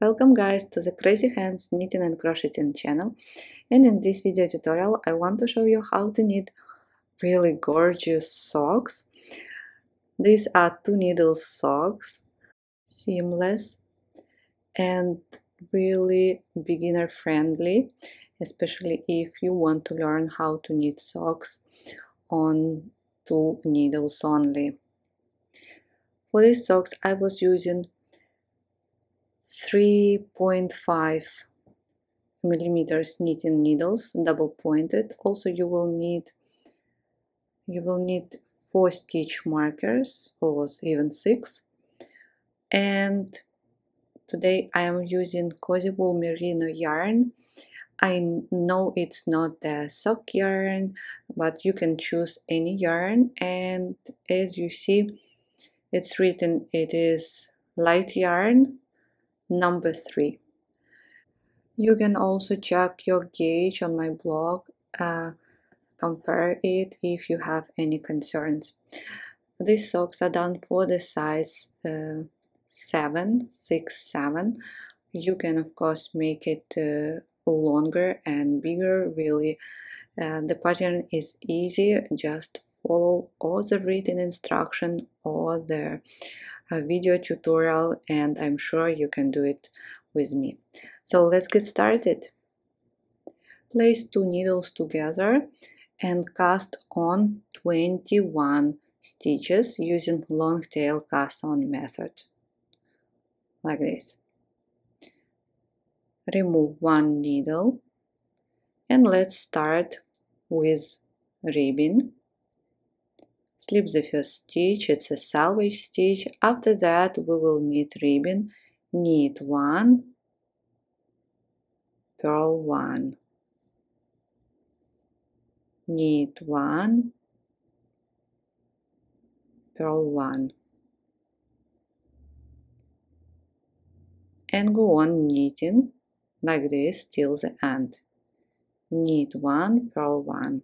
Welcome guys to the Crazy Hands Knitting and Crocheting channel and in this video tutorial I want to show you how to knit really gorgeous socks. These are two needle socks, seamless and really beginner friendly especially if you want to learn how to knit socks on two needles only. For these socks I was using 3.5 millimeters knitting needles double pointed. Also you will need you will need four stitch markers or even six. And today I am using cozy wool merino yarn. I know it's not the sock yarn but you can choose any yarn. And as you see it's written it is light yarn number three. You can also check your gauge on my blog, uh, compare it if you have any concerns. These socks are done for the size uh, 7, 6, 7. You can of course make it uh, longer and bigger really. Uh, the pattern is easy, just follow all the written instruction or the a video tutorial and I'm sure you can do it with me. So let's get started. Place two needles together and cast on 21 stitches using long tail cast on method like this. Remove one needle and let's start with ribbing slip the first stitch it's a selvage stitch. After that we will knit ribbing. Knit one purl one. Knit one purl one. And go on knitting like this till the end. Knit one purl one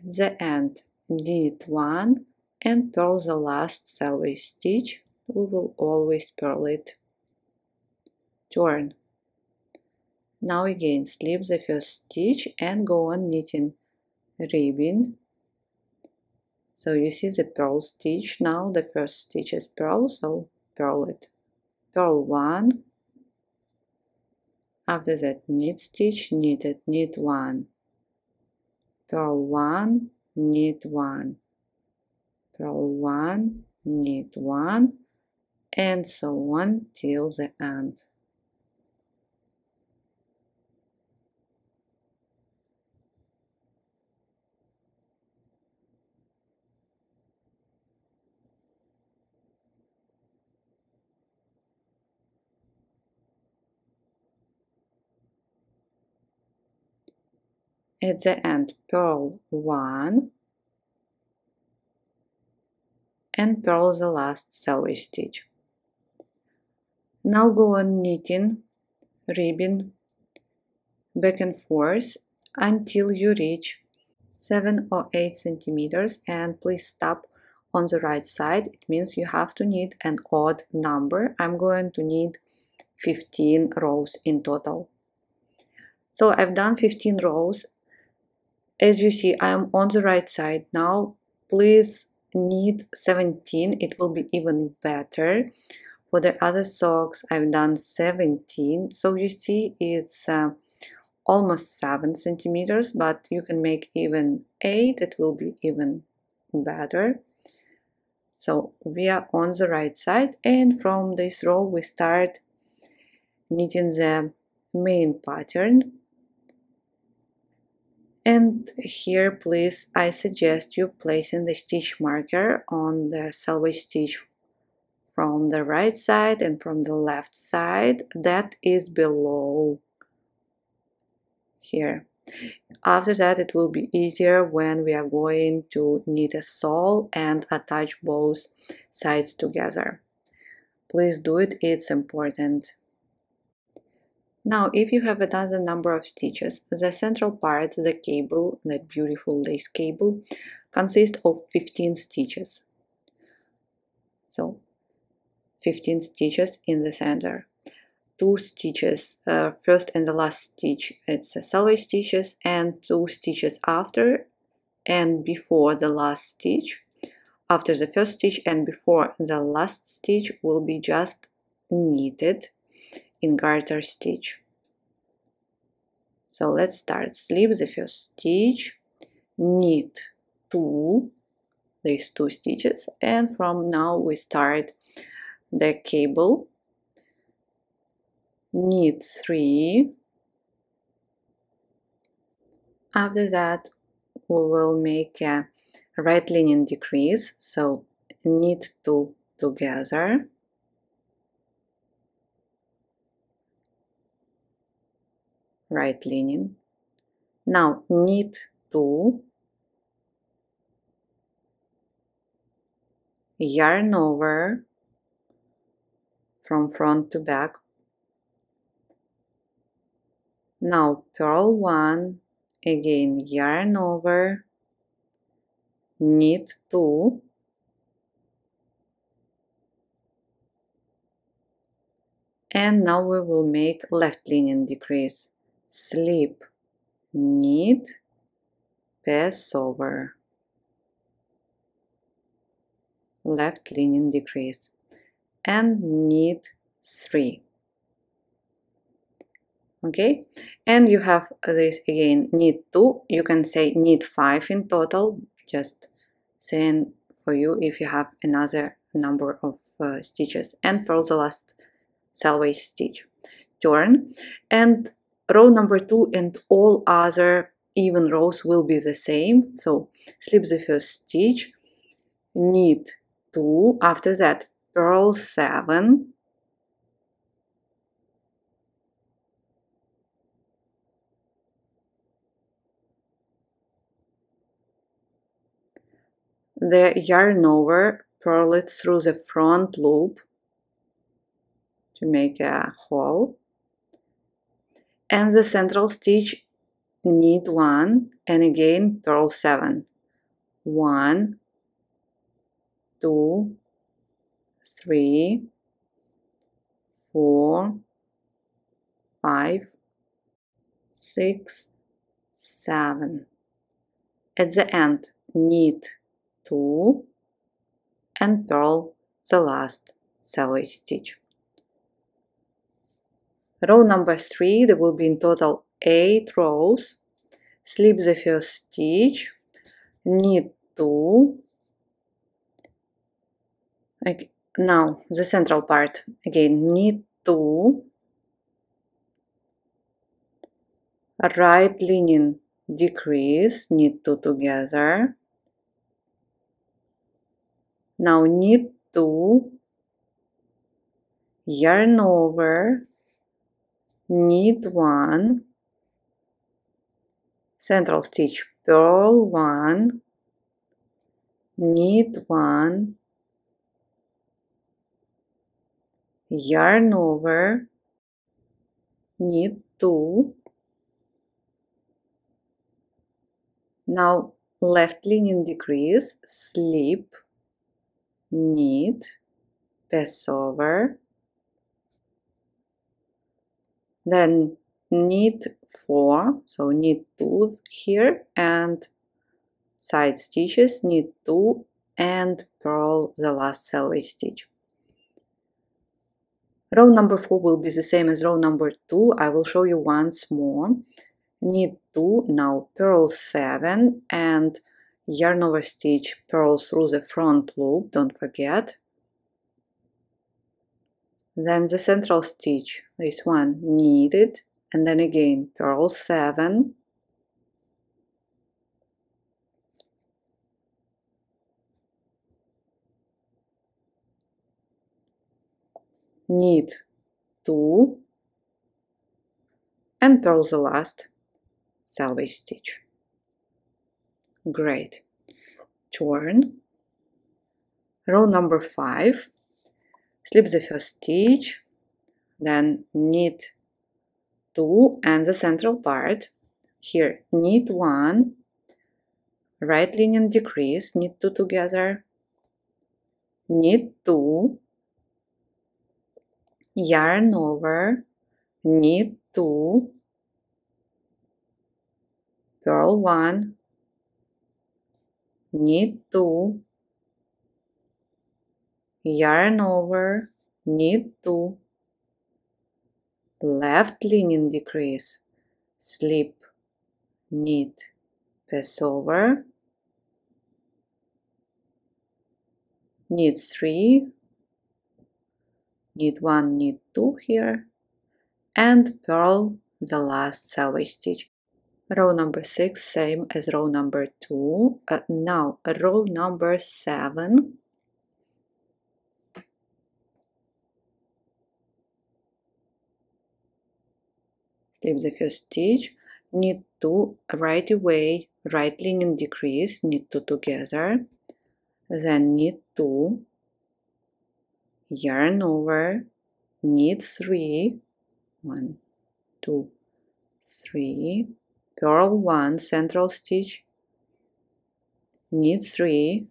At the end, knit one and purl the last selvage stitch. We will always purl it. Turn. Now again slip the first stitch and go on knitting ribbing. So you see the purl stitch now, the first stitch is purl, so purl it. Purl one. After that knit stitch, knitted, knit one purl 1 knit 1 purl 1 knit 1 and so on till the end at the end purl 1 and purl the last selvage stitch. Now go on knitting ribbing back and forth until you reach 7 or 8 centimeters. And please stop on the right side. It means you have to knit an odd number. I'm going to knit 15 rows in total. So I've done 15 rows as you see I am on the right side now. Please knit 17 it will be even better. For the other socks I've done 17 so you see it's uh, almost 7 centimeters but you can make even 8 it will be even better. So we are on the right side and from this row we start knitting the main pattern and here please I suggest you placing the stitch marker on the selvage stitch from the right side and from the left side that is below here. After that it will be easier when we are going to knit a sole and attach both sides together. Please do it it's important now if you have another number of stitches the central part the cable that beautiful lace cable consists of 15 stitches. So 15 stitches in the center. Two stitches uh, first and the last stitch it's a selvage stitches and two stitches after and before the last stitch. After the first stitch and before the last stitch will be just knitted in garter stitch. So let's start. Slip the first stitch knit two these two stitches and from now we start the cable. Knit three. After that we will make a right lining decrease so knit two together right lining now knit two yarn over from front to back. Now purl one again yarn over knit two and now we will make left lining decrease slip knit pass over left lining decrease and knit three. Okay? And you have this again knit 2 you can say knit 5 in total. Just saying for you if you have another number of uh, stitches. And for the last selvage stitch. Turn and row number 2 and all other even rows will be the same. So slip the first stitch. Knit 2 after that purl 7 the yarn over, purl it through the front loop to make a hole and the central stitch knit one and again purl seven. seven one two three four five six seven at the end knit 2 and purl the last selvage stitch. Row number 3, there will be in total 8 rows. Slip the first stitch, knit 2. Now the central part, again knit 2. Right lining decrease, knit 2 together now knit two, yarn over, knit one, central stitch, purl one, knit one, yarn over, knit two. Now left lining decrease, slip, knit, pass over, then knit 4, so knit 2 here and side stitches, knit 2 and purl the last selvage stitch. Row number 4 will be the same as row number 2. I will show you once more. Knit 2, now purl 7 and yarn over stitch purl through the front loop don't forget then the central stitch this one knitted and then again purl 7 knit 2 and purl the last selvage stitch. Great. Turn. Row number five slip the first stitch then knit two and the central part. Here knit one right linen decrease knit two together. Knit two yarn over knit two purl one knit two yarn over knit two left linen decrease slip knit pass over knit three knit one knit two here and purl the last selvage stitch. Row number six same as row number two uh, now row number seven slip the first stitch knit two right away right linen decrease knit two together then knit two yarn over knit three one two three purl one central stitch knit three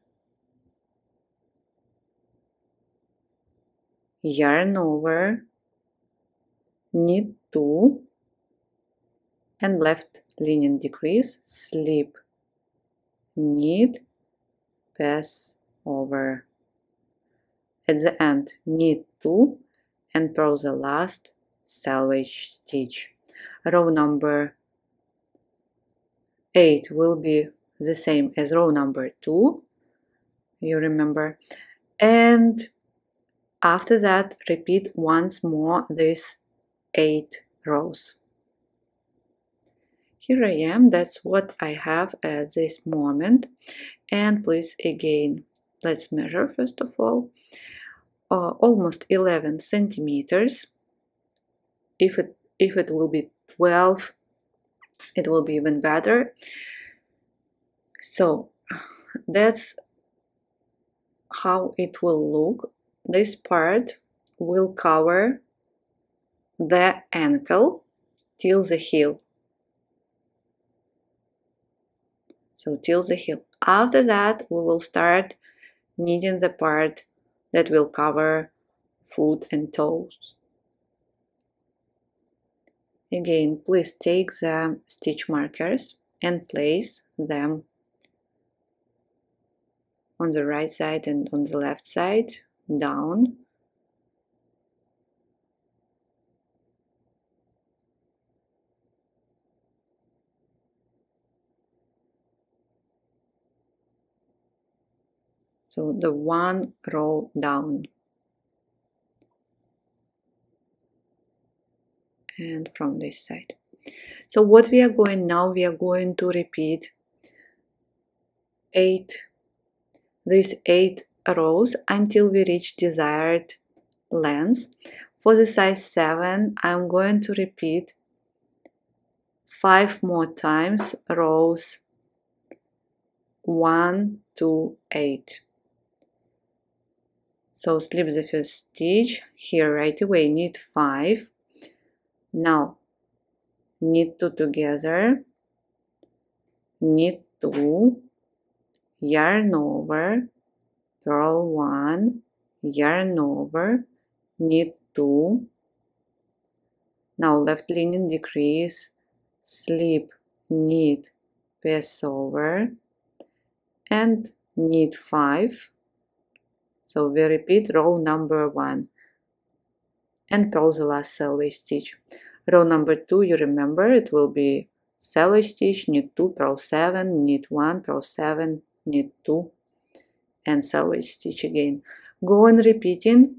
yarn over knit two and left linen decrease slip knit pass over. At the end knit two and purl the last selvage stitch. Row number 8 will be the same as row number 2 you remember? And after that repeat once more this 8 rows here I am that's what I have at this moment. And please again let's measure first of all uh, almost 11 centimeters. If it if it will be 12 it will be even better. So that's how it will look. This part will cover the ankle till the heel so till the heel after that we will start knitting the part that will cover foot and toes again please take the stitch markers and place them on the right side and on the left side down so the one row down. And from this side. So what we are going now we are going to repeat eight these eight rows until we reach desired length. For the size 7 I'm going to repeat five more times rows 1 to 8 so slip the first stitch here right away. Knit 5 now knit 2 together. Knit 2 yarn over. Purl 1 yarn over. Knit 2 now left linen decrease. Slip knit pass over. And knit 5 so we repeat row number one and purl the last selvage stitch. Row number two, you remember, it will be selvage stitch, knit 2, purl 7, knit 1, purl 7, knit 2, and selvage stitch again. Go on repeating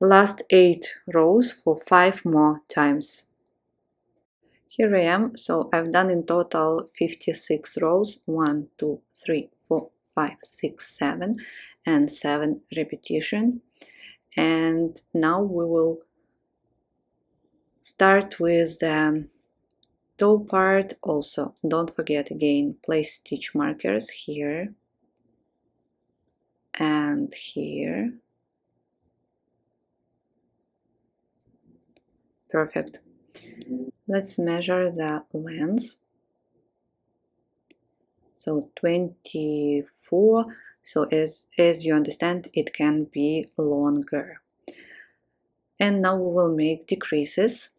last 8 rows for 5 more times. Here I am, so I've done in total 56 rows, 1, 2, 3, 4, 5, 6, 7, and 7 repetition. And now we will start with the toe part also. Don't forget again place stitch markers here and here. Perfect. Let's measure the length. So 24 so as as you understand it can be longer. And now we will make decreases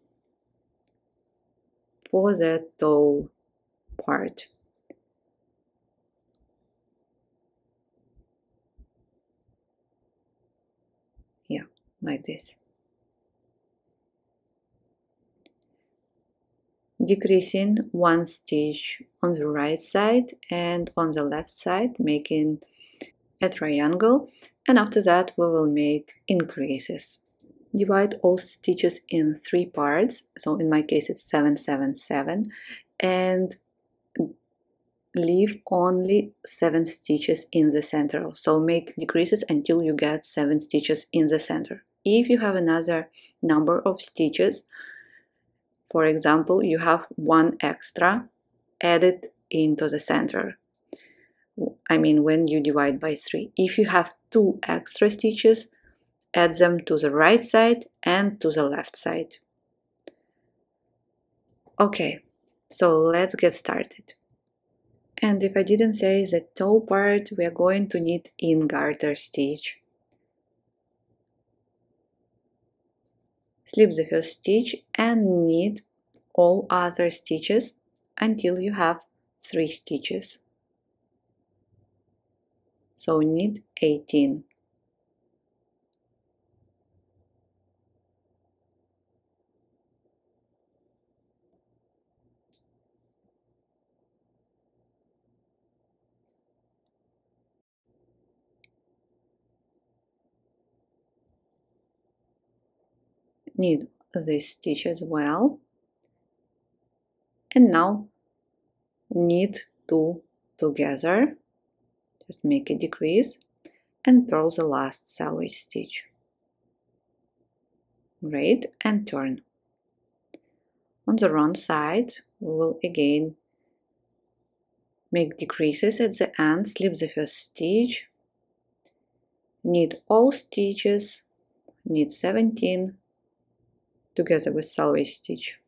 for the toe part. Yeah like this decreasing one stitch on the right side and on the left side making a triangle. And after that we will make increases. Divide all stitches in three parts. So in my case it's 777 and leave only seven stitches in the center. So make decreases until you get seven stitches in the center. If you have another number of stitches for example, you have one extra added into the center. I mean, when you divide by 3. If you have two extra stitches, add them to the right side and to the left side. Okay, so let's get started. And if I didn't say the toe part, we are going to need in garter stitch. Slip the first stitch and knit all other stitches until you have three stitches. So knit 18 knit this stitch as well. And now knit two together. Just make a decrease and purl the last selvage stitch. Great and turn. On the wrong side we will again make decreases at the end slip the first stitch. Knit all stitches knit 17 together with selvage stitch.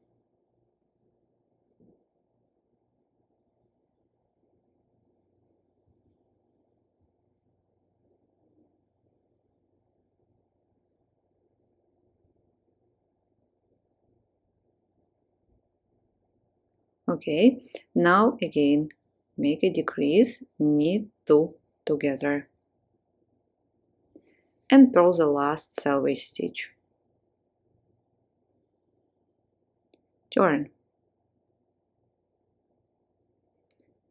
Okay, now again make a decrease, knit two together and purl the last selvage stitch. Turn.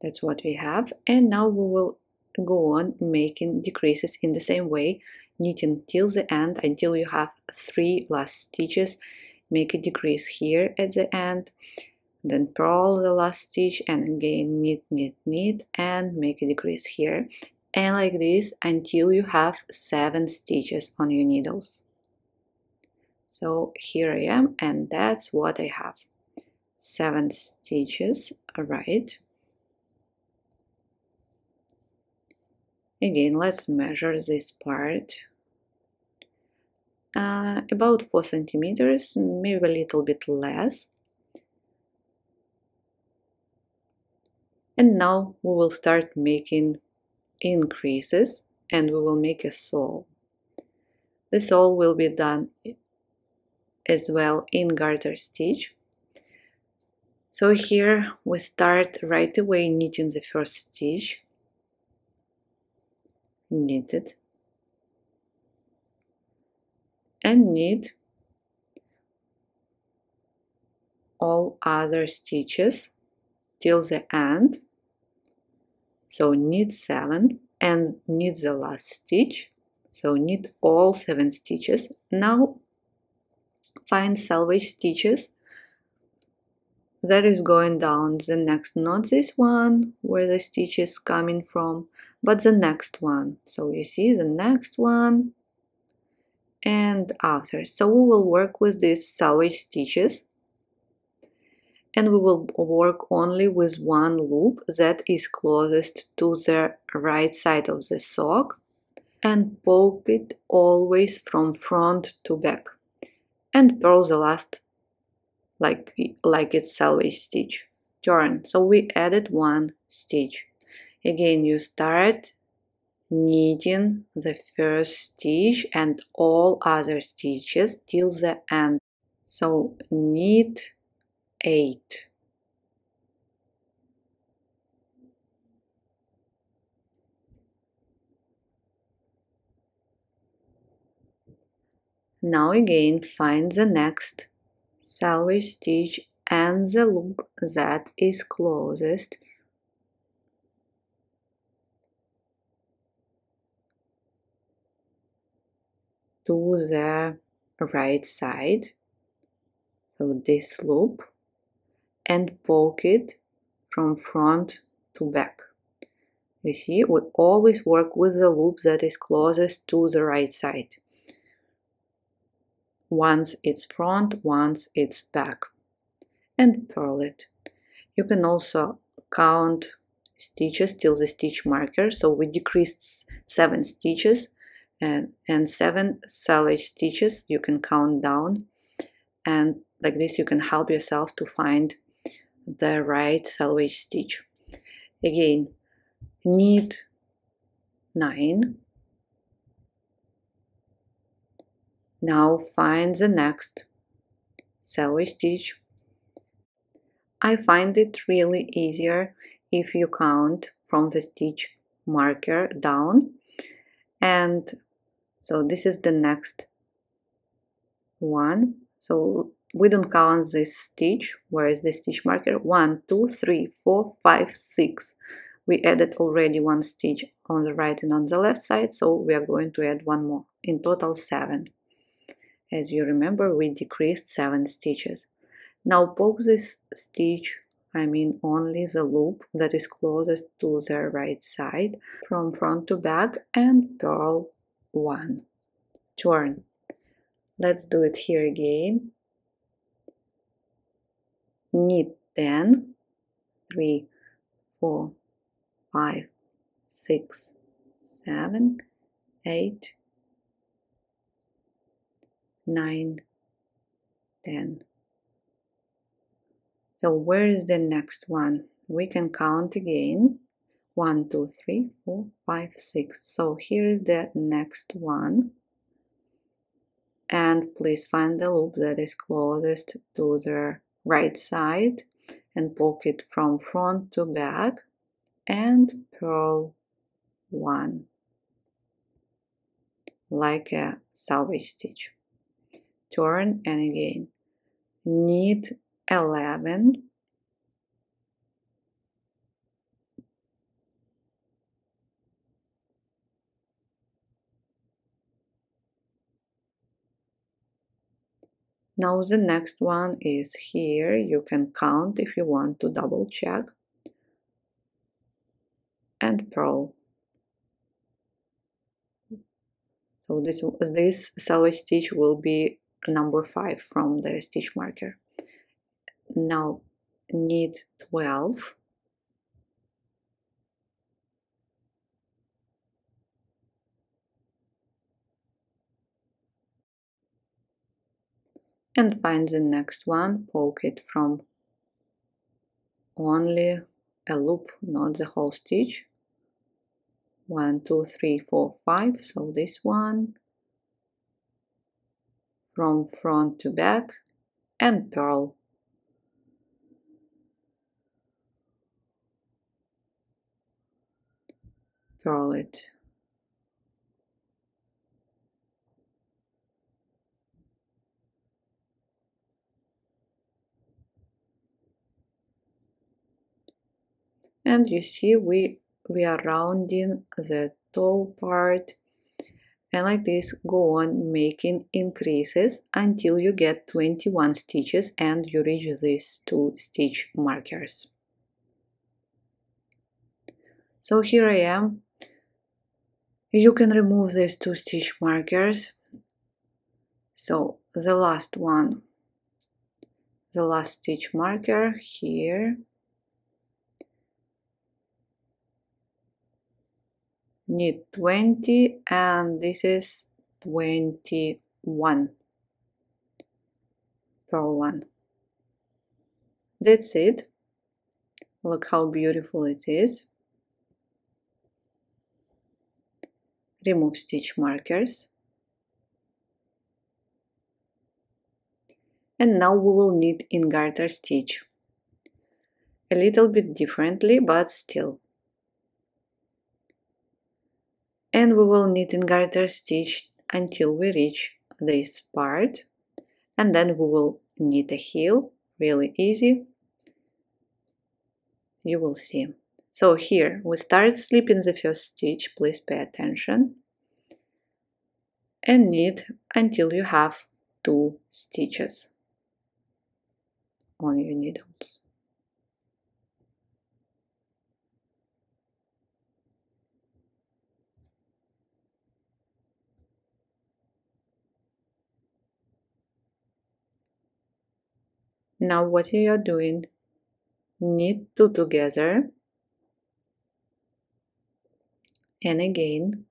That's what we have. And now we will go on making decreases in the same way, knitting till the end until you have three last stitches. Make a decrease here at the end, then purl the last stitch and again knit, knit, knit and make a decrease here. And like this until you have seven stitches on your needles. So here I am and that's what I have seven stitches right again let's measure this part. Uh, about four centimeters maybe a little bit less. And now we will start making increases and we will make a sole. The sole will be done as well in garter stitch so here we start right away knitting the first stitch. Knit it. And knit all other stitches till the end. So knit 7 and knit the last stitch. So knit all 7 stitches. Now find selvage stitches that is going down. The next not this one where the stitch is coming from but the next one. So you see the next one and after. So we will work with these selvage stitches. And we will work only with one loop that is closest to the right side of the sock and poke it always from front to back. And purl the last like like it's selvage stitch. Turn so we added one stitch. Again you start knitting the first stitch and all other stitches till the end. So knit 8 now again find the next selvage stitch and the loop that is closest. To the right side. So this loop. And poke it from front to back. You see we always work with the loop that is closest to the right side once it's front once it's back. And purl it. You can also count stitches till the stitch marker. So we decreased seven stitches and, and seven selvage stitches you can count down. And like this you can help yourself to find the right selvage stitch. Again knit 9 now find the next selvage stitch. I find it really easier if you count from the stitch marker down. And so this is the next one. So we don't count this stitch. Where is the stitch marker? One two three four five six. We added already one stitch on the right and on the left side. So we are going to add one more. In total seven as you remember we decreased seven stitches. Now poke this stitch I mean only the loop that is closest to the right side from front to back and purl one turn let's do it here again. Knit 10 3 4 5 6 7 8 9 10 so where is the next one? We can count again. One two three four five six. So here is the next one. And please find the loop that is closest to the right side and poke it from front to back and purl one like a selvage stitch turn and again knit 11 Now the next one is here. You can count if you want to double check. And purl. So this, this selvage stitch will be number 5 from the stitch marker. Now knit 12 and find the next one poke it from only a loop not the whole stitch. One two three four five so this one from front to back and purl purl it. And you see we we are rounding the toe part and like this go on making increases until you get 21 stitches and you reach these two stitch markers. So here I am. You can remove these two stitch markers. So the last one the last stitch marker here knit 20 and this is 21 purl one. That's it. Look how beautiful it is. Remove stitch markers. And now we will knit in garter stitch. A little bit differently but still and we will knit in garter stitch until we reach this part. And then we will knit a heel really easy. You will see. So here we start slipping the first stitch please pay attention. And knit until you have two stitches. On your needles. Now what you are doing, knit two together. And again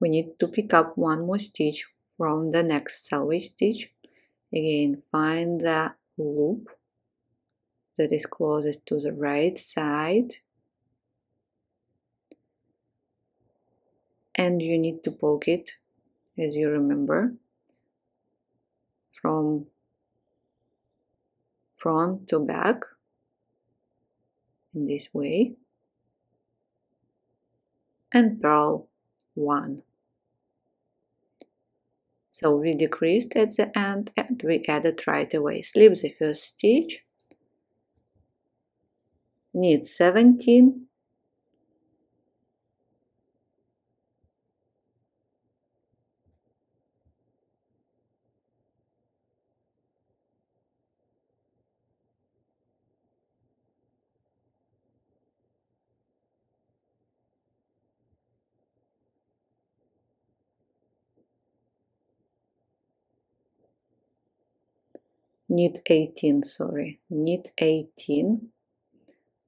we need to pick up one more stitch from the next selvage stitch. Again, find the loop that is closest to the right side. And you need to poke it as you remember from front to back in this way and purl one so we decreased at the end and we added right away. Slip the first stitch, knit 17, knit 18 sorry. Knit 18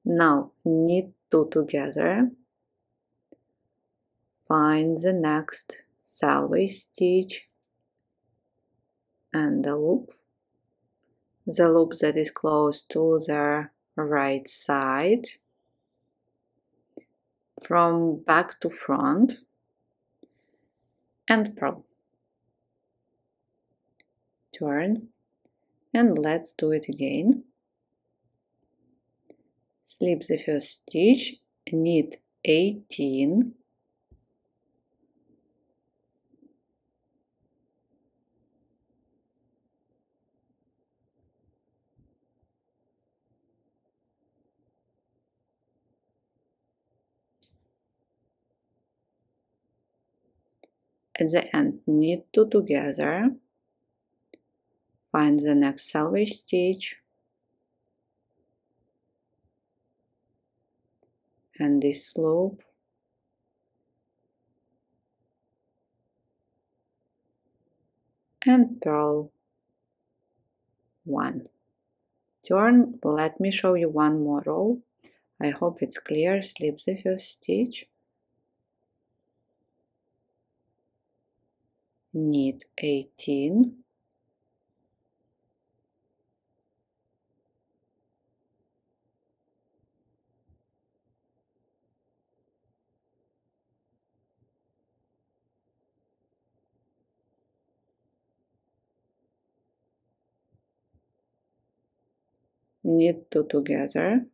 now knit two together. Find the next selvage stitch and the loop. The loop that is close to the right side. From back to front. And purl turn and let's do it again. Slip the first stitch knit 18 at the end knit two together find the next selvage stitch and this loop and purl one. Turn let me show you one more row. I hope it's clear. Slip the first stitch. Knit 18 knit two together.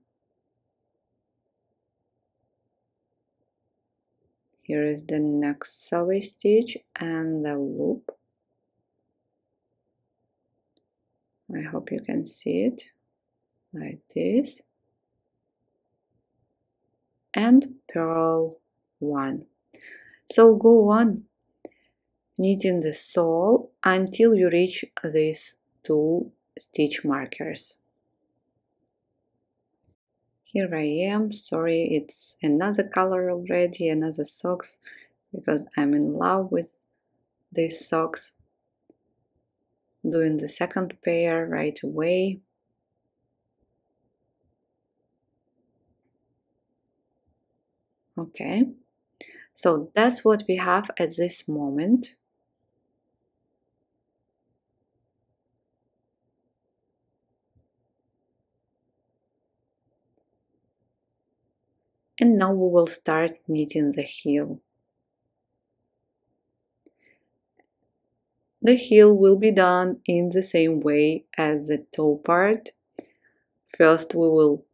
Here is the next selvage stitch and the loop. I hope you can see it like this. And purl one. So go on knitting the sole until you reach these two stitch markers here I am. Sorry it's another color already another socks because I'm in love with these socks. Doing the second pair right away. Okay. So that's what we have at this moment and now we will start knitting the heel. The heel will be done in the same way as the toe part. First we will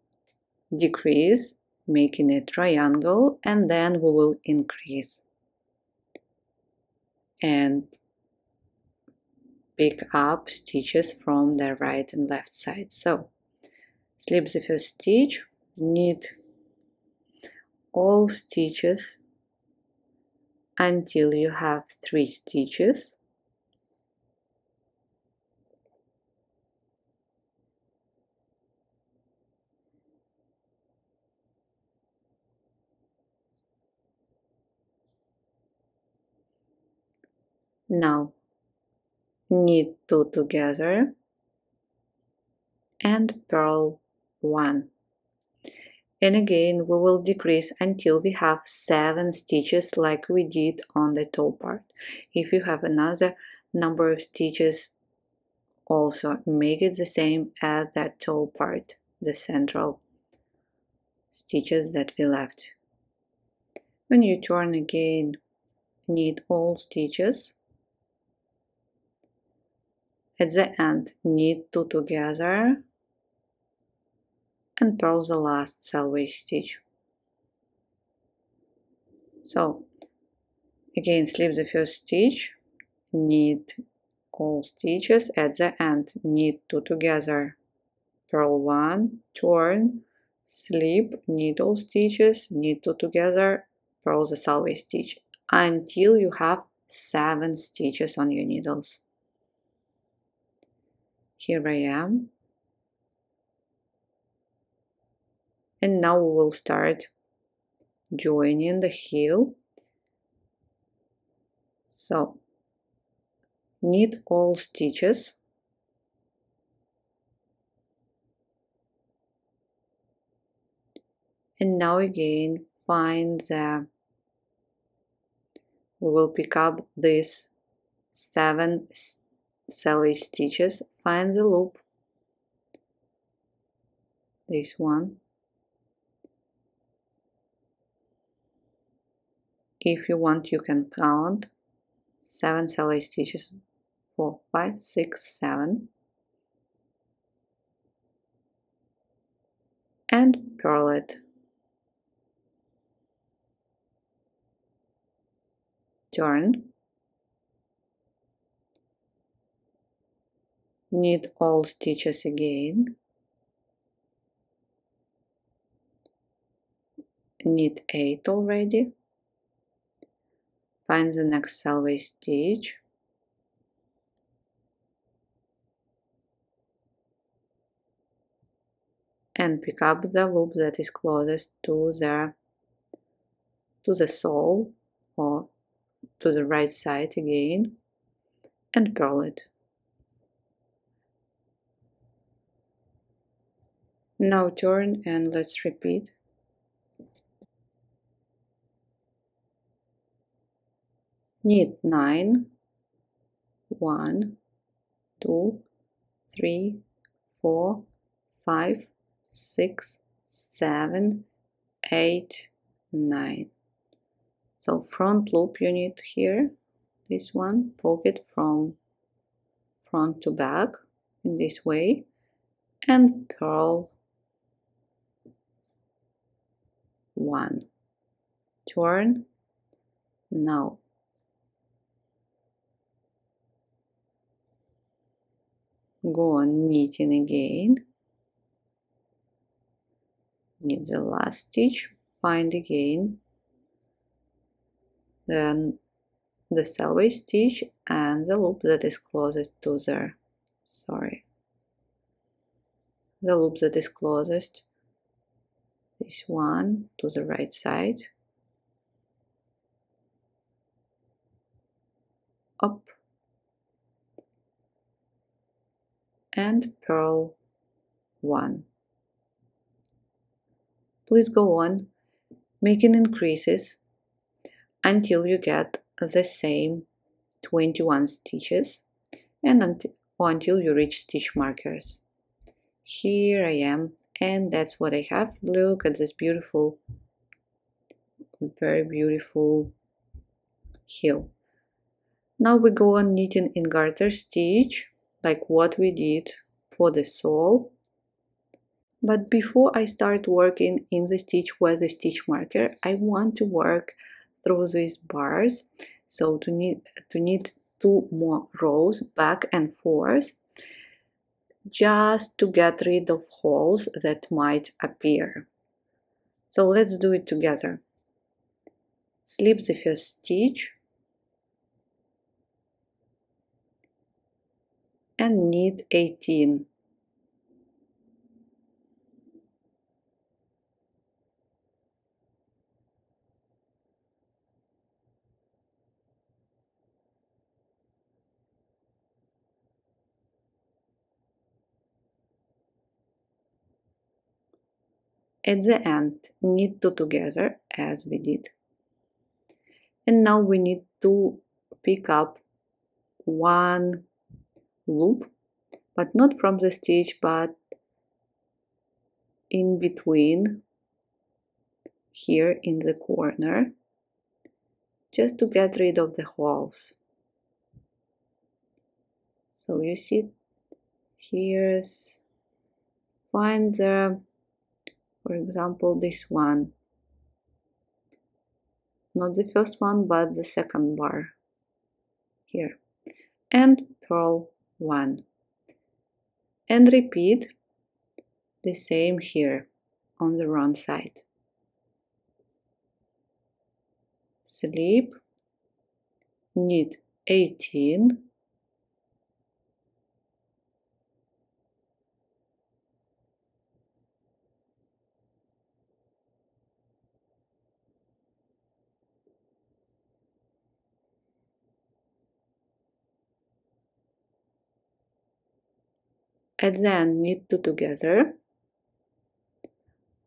decrease making a triangle and then we will increase. And pick up stitches from the right and left side. So slip the first stitch knit all stitches until you have three stitches Now knit two together and purl one. And again we will decrease until we have seven stitches like we did on the toe part. If you have another number of stitches also make it the same as that toe part, the central stitches that we left. When you turn again, knit all stitches at the end, knit two together and purl the last selvage stitch. So again slip the first stitch, knit all stitches at the end, knit two together, purl one, turn, slip, knit all stitches, knit two together, purl the selvage stitch until you have seven stitches on your needles. Here I am and now we will start joining the heel. So knit all stitches. And now again find the we will pick up this seven selvage stitches. Find the loop. This one if you want you can count. Seven selvage stitches four five six seven. And purl it turn. Knit all stitches again. Knit 8 already find the next selvage stitch and pick up the loop that is closest to the to the sole or to the right side again and purl it Now turn and let's repeat. Knit nine, one, two, three, four, five, six, seven, eight, nine. So front loop you need here, this one, pocket from front to back in this way and purl one. Turn. Now go on knitting again knit the last stitch find again. Then the selvage stitch and the loop that is closest to the sorry. The loop that is closest this one to the right side up and purl 1 please go on making increases until you get the same 21 stitches and until, until you reach stitch markers. Here I am and that's what I have. Look at this beautiful very beautiful heel now we go on knitting in garter stitch like what we did for the sole but before I start working in the stitch with the stitch marker I want to work through these bars so to knit to knit two more rows back and forth just to get rid of holes that might appear. So let's do it together. Slip the first stitch and knit 18. At the end, knit two together as we did. And now we need to pick up one loop, but not from the stitch, but in between here in the corner, just to get rid of the holes. So you see, here's find the for example this one. Not the first one but the second bar. Here. And purl one. And repeat the same here on the wrong side. Slip knit 18 and then knit two together.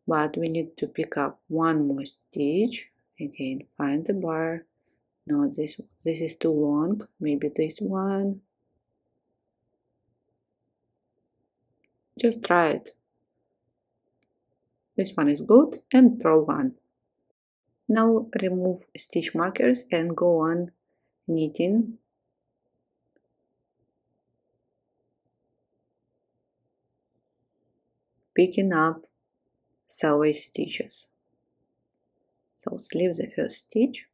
But we need to pick up one more stitch. Again find the bar. No this this is too long. Maybe this one. Just try it. This one is good. And purl one. Now remove stitch markers and go on knitting picking up selvage stitches. So slip the first stitch,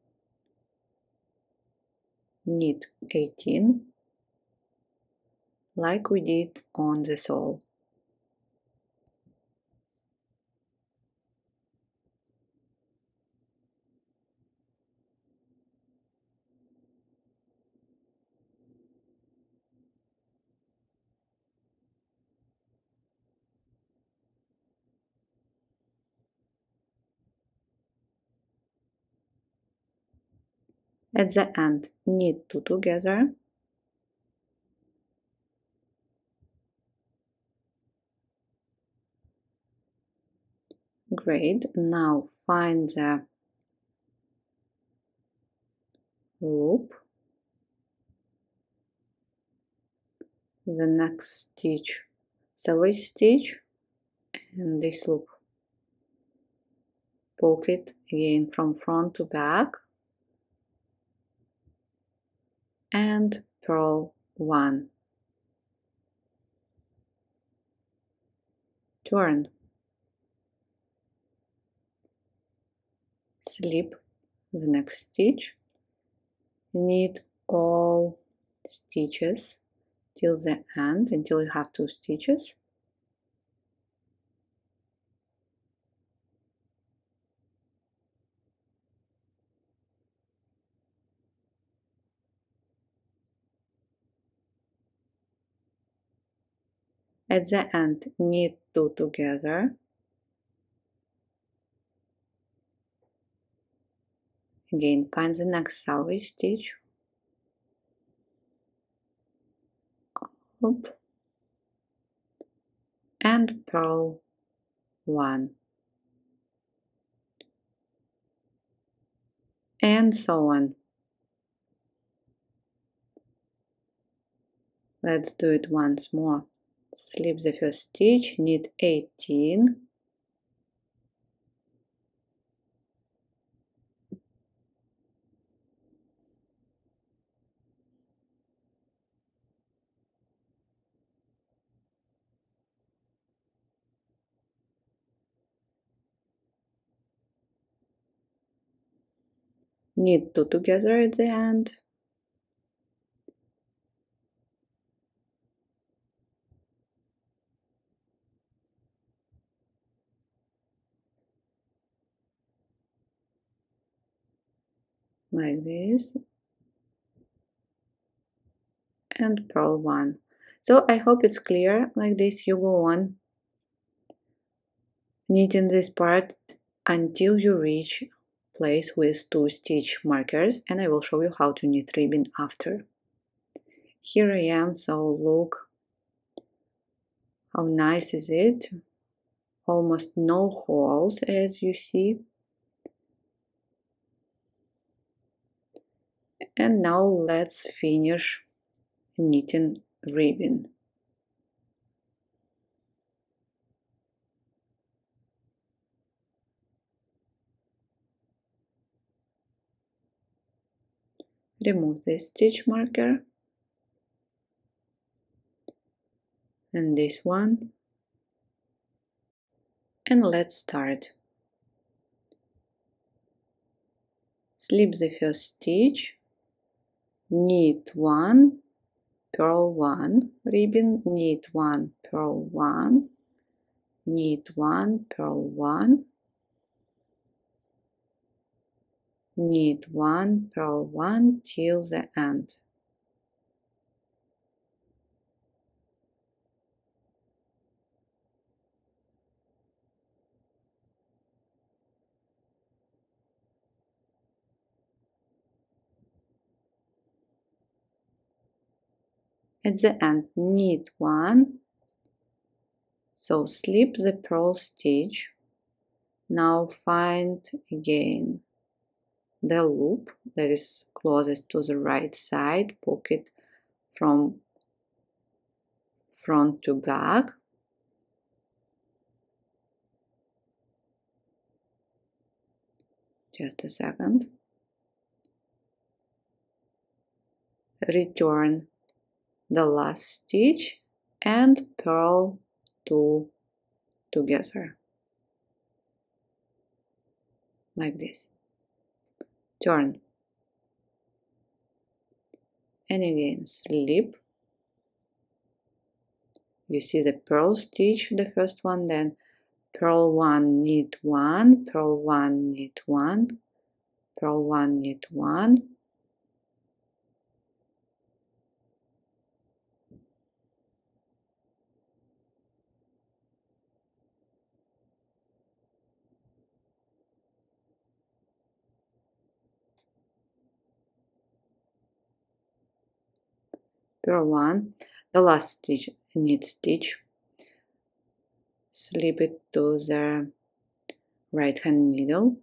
knit 18 like we did on the sole. At the end, knit two together. Great. Now find the loop. The next stitch, selvage stitch, and this loop. Pocket again from front to back and purl 1. Turn. Slip the next stitch. Knit all stitches till the end until you have two stitches At the end, knit two together. Again, find the next selvage stitch. Up. and purl 1 and so on let's do it once more slip the first stitch knit 18 knit two together at the end like this. And purl one. So I hope it's clear like this. You go on knitting this part until you reach place with two stitch markers and I will show you how to knit ribbing after. Here I am. So look how nice is it. Almost no holes as you see and now let's finish knitting ribbing remove this stitch marker. And this one. And let's start. Slip the first stitch knit one purl one ribbing knit one purl one knit one purl one knit one purl one till the end at the end knit one. So slip the purl stitch. Now find again the loop that is closest to the right side pocket from front to back. Just a second. Return the last stitch and purl two together. Like this. Turn. And again slip. You see the purl stitch the first one then purl one knit one purl one knit one purl one knit one purl one the last stitch knit stitch slip it to the right hand needle.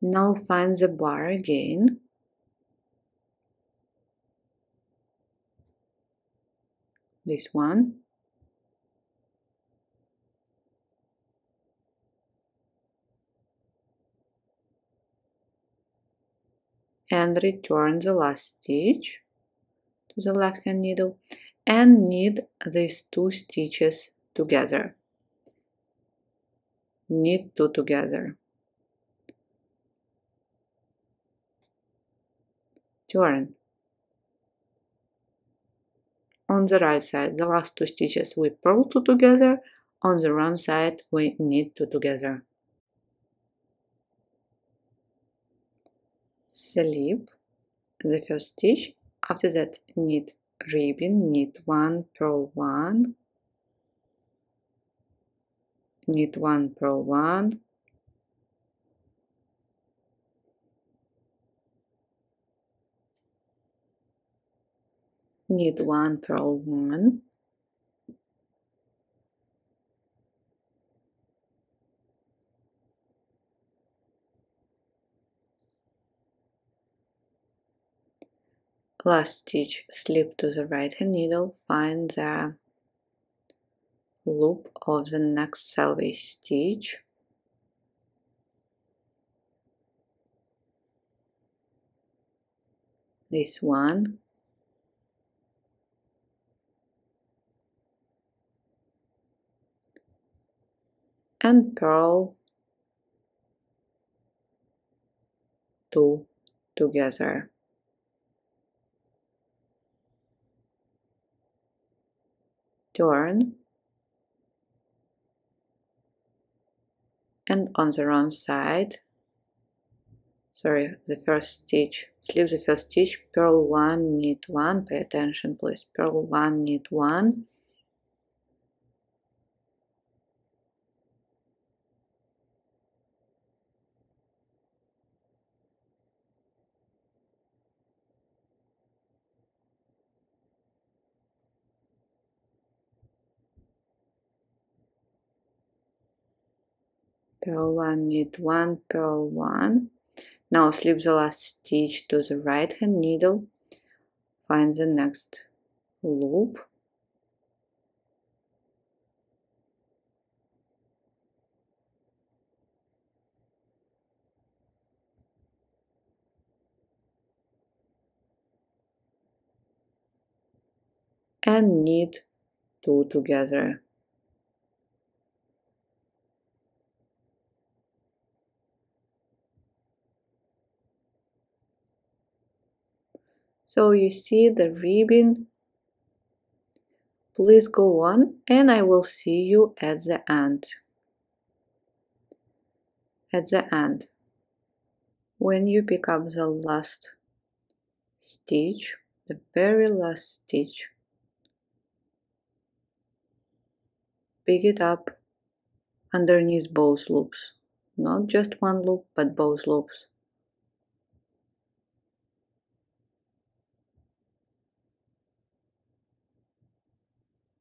Now find the bar again. This one and return the last stitch to the left hand needle and knit these two stitches together. Knit two together. Turn. On the right side the last two stitches we purl two together. On the wrong side we knit two together slip the first stitch after that knit ribbing knit one purl one. Knit one purl one. Knit one purl one. Last stitch slip to the right hand needle find the loop of the next selvage stitch. This one. And purl two together turn and on the wrong side sorry the first stitch slip the first stitch purl one knit one pay attention please purl one knit one purl one knit one purl one. Now slip the last stitch to the right hand needle. Find the next loop. And knit two together So you see the ribbing. Please go on and I will see you at the end. At the end, when you pick up the last stitch, the very last stitch, pick it up underneath both loops. Not just one loop, but both loops.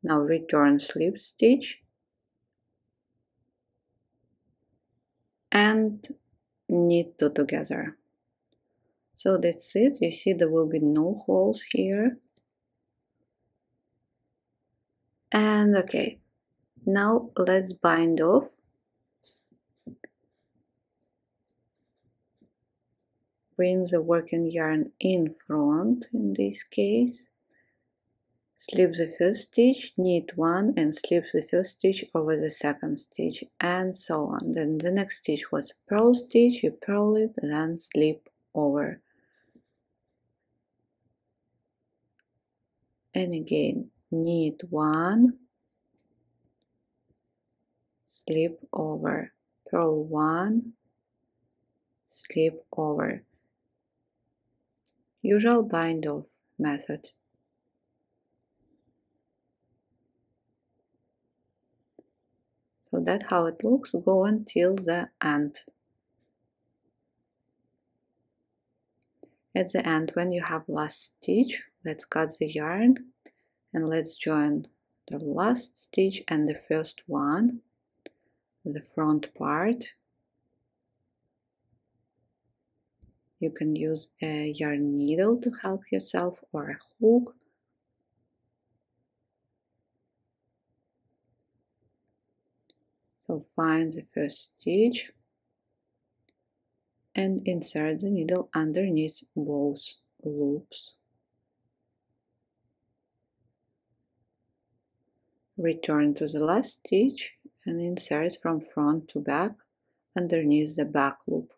Now return slip stitch and knit two together. So that's it. You see there will be no holes here. And okay, now let's bind off. Bring the working yarn in front in this case slip the first stitch knit one and slip the first stitch over the second stitch and so on. Then the next stitch was purl stitch you purl it then slip over. And again knit one slip over. Purl one slip over. Usual bind off method so that's how it looks go until the end. At the end when you have last stitch let's cut the yarn and let's join the last stitch and the first one the front part. You can use a yarn needle to help yourself or a hook Find the first stitch and insert the needle underneath both loops. Return to the last stitch and insert from front to back underneath the back loop.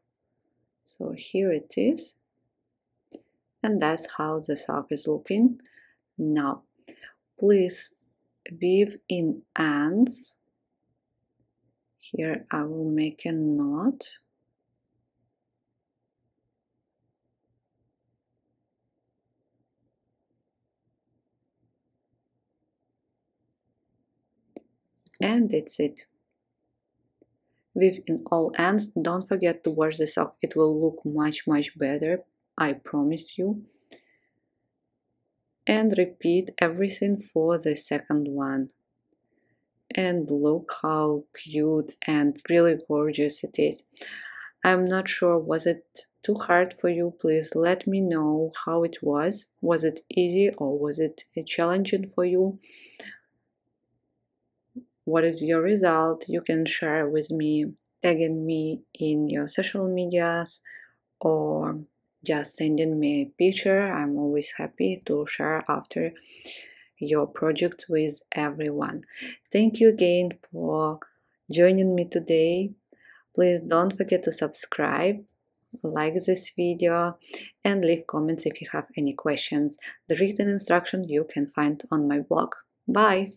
So here it is. And that's how the sock is looking. Now, please weave in ends here I will make a knot. And that's it. Weave in all ends don't forget to wash the sock. It will look much much better I promise you. And repeat everything for the second one and look how cute and really gorgeous it is. I'm not sure was it too hard for you? Please let me know how it was. Was it easy or was it challenging for you? What is your result? You can share with me tagging me in your social medias or just sending me a picture. I'm always happy to share after your project with everyone. Thank you again for joining me today. Please don't forget to subscribe like this video and leave comments if you have any questions. The written instructions you can find on my blog. Bye